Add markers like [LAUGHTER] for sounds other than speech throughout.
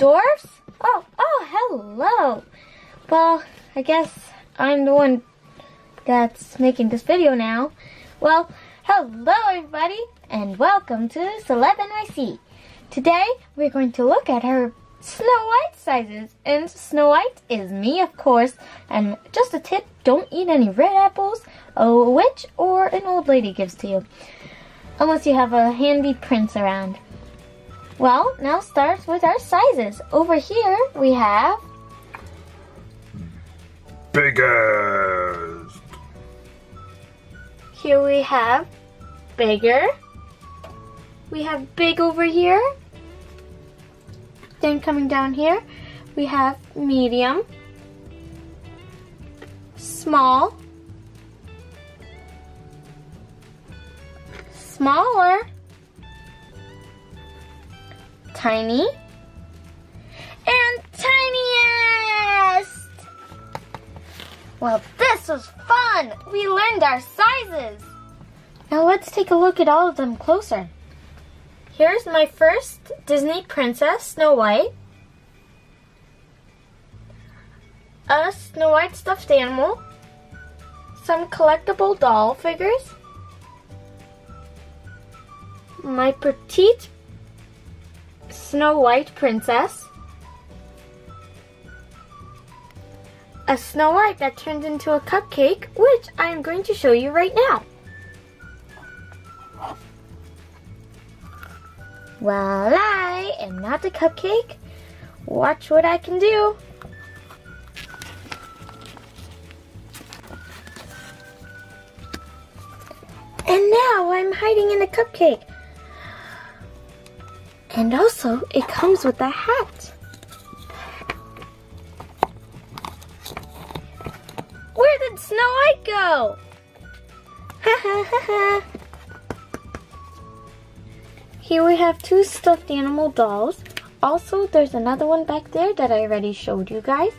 dwarfs? Oh, oh, hello. Well, I guess I'm the one that's making this video now. Well, hello everybody, and welcome to Celeb NYC. Today, we're going to look at her Snow White sizes. And Snow White is me, of course. And just a tip, don't eat any red apples a witch or an old lady gives to you. Unless you have a handy prince around. Well, now starts with our sizes. Over here, we have... Biggest. Here we have bigger. We have big over here. Then coming down here, we have medium, small, smaller, tiny, and tiniest. Well, this was fun. We learned our sizes. Now let's take a look at all of them closer. Here's my first Disney princess, Snow White. A Snow White stuffed animal. Some collectible doll figures. My petite Snow White princess. A Snow White that turns into a cupcake, which I am going to show you right now. Well, I am not a cupcake. Watch what I can do. And now I'm hiding in a cupcake. And also, it comes with a hat. Where did Snow White go? [LAUGHS] Here we have two stuffed animal dolls. Also, there's another one back there that I already showed you guys.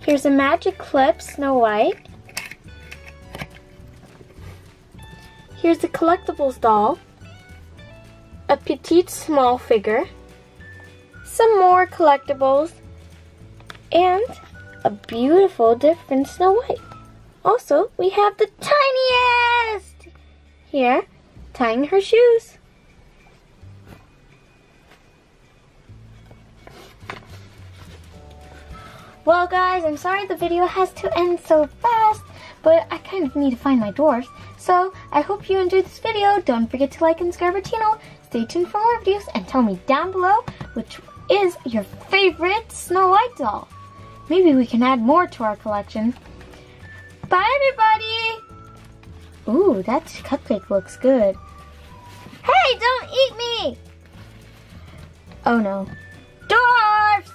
Here's a Magiclip, Snow White. Here's a collectibles doll. A petite small figure. Some more collectibles. And a beautiful different Snow White. Also, we have the tiniest! Here, tying her shoes. Well guys, I'm sorry the video has to end so fast, but I kind of need to find my dwarfs. So, I hope you enjoyed this video. Don't forget to like and subscribe our channel. Stay tuned for more videos and tell me down below which is your favorite Snow White doll. Maybe we can add more to our collection. Bye everybody! Ooh, that cupcake looks good. Hey, don't eat me! Oh no. Dwarfs!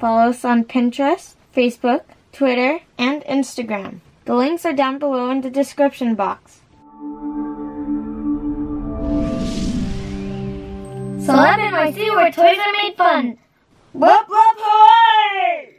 Follow us on Pinterest, Facebook, Twitter, and Instagram. The links are down below in the description box. Celeb NYC where toys are made fun. Whoop whoop hooray!